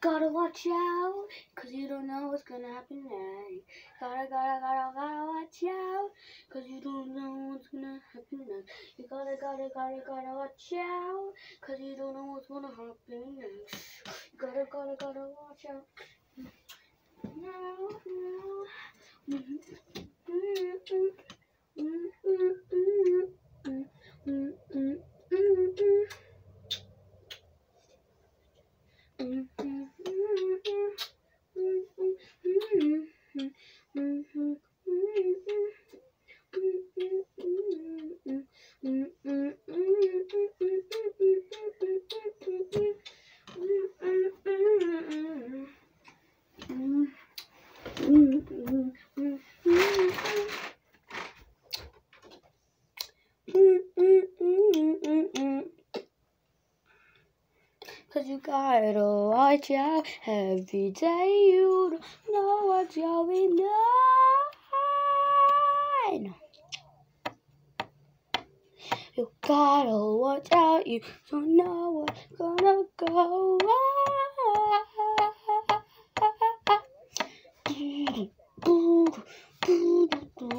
Gotta watch out, cause you don't know what's gonna happen next. Gotta, gotta, gotta, gotta watch out, cause you don't know what's gonna happen next. You gotta, gotta, gotta, gotta watch out, cause you don't know what's gonna happen next. You gotta, gotta, gotta watch out. No, no. Mm-hmm. Cause you gotta watch out every day. You don't know what's going on. You gotta watch out. You don't know what's gonna go on. Boo-doo.